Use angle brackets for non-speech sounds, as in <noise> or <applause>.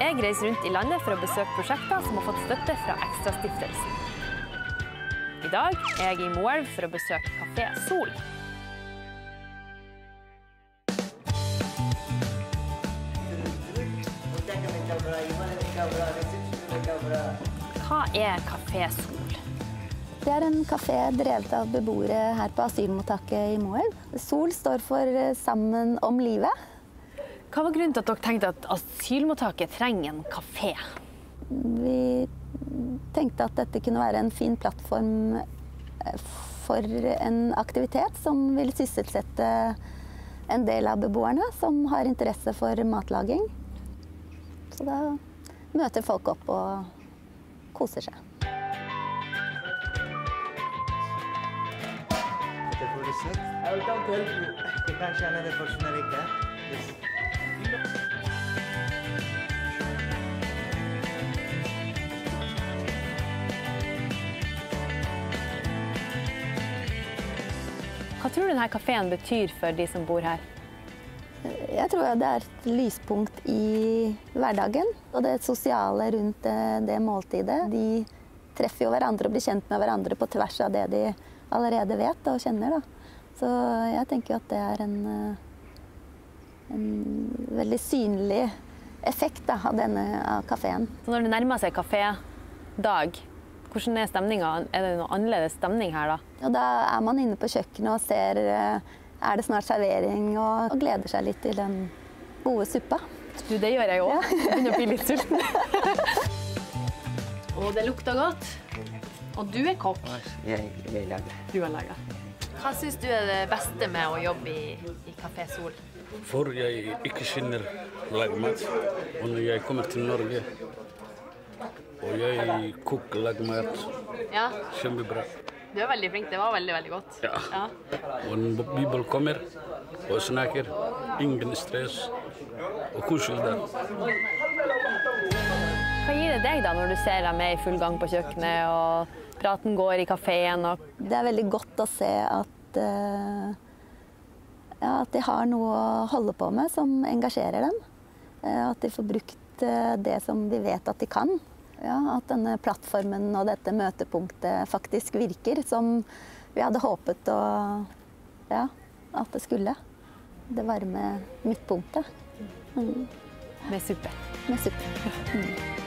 Jeg reiser rundt i landet for å besøke prosjekter som har fått støtte fra Ekstrastiftelsen. I dag er jeg i Moelv for å besøke Kafé Sol. Hva er Kafé Sol? Det er en kafé drevet av beboere her på asylmottaket i Moelv. Sol står for Sammen om livet. Hva var grunnen til at dere tenkte at asylmottaket trenger en kafé? Vi tenkte at dette kunne være en fin plattform eh, for en aktivitet som vil sysselsette en del av beboerne som har interesse for matlaging. Så da møter folk opp og koser seg. I will come to help you. You can share another of it. Yes. Hva tror du denne kafeen betyr for de som bor her? Jeg tror det er et lyspunkt i hverdagen. Og det sosiale rundt det, det måltidet. De treffer jo hverandre og blir kjent med hverandre på tvers av det de allerede vet og kjenner. Da. Så jeg tenker at det er en, eh, en veldig synlig effekt da, av denne av kafeen. Så når det nærmer seg kafédag, hvordan er stemninga? Er det noe annerledes stemning her da? Og da er man inne på kjøkkenet og ser eh, er det snart servering, og, og gleder seg litt til den gode suppa. Du, det gjør jeg òg. Jeg begynner å bli litt sulten. <laughs> og det lukter godt. Og du er kokk. Jeg, jeg lager. Du har laga. Hva syns du er det beste med å jobbe i, i Kafé Sol? For jeg ikke kjenner lage mat. Og når jeg kommer til Norge og jeg koker lager mat, Ja, kjempebra. du er veldig flink. Det var veldig, veldig godt. Ja. Og når Bibel kommer og snakker, ingen stress og koselig der. Hva gir det deg da når du ser dem er i full gang på kjøkkenet og praten går i kafeen? Og... Det er veldig godt å se at, uh, ja, at de har noe å holde på med som engasjerer dem. Uh, at de får brukt uh, det som de vet at de kan. Ja, at denne plattformen og dette møtepunktet faktisk virker som vi hadde håpet å, ja, at det skulle. Det varme midtpunktet. Mm. Med suppe. Med suppe. Mm.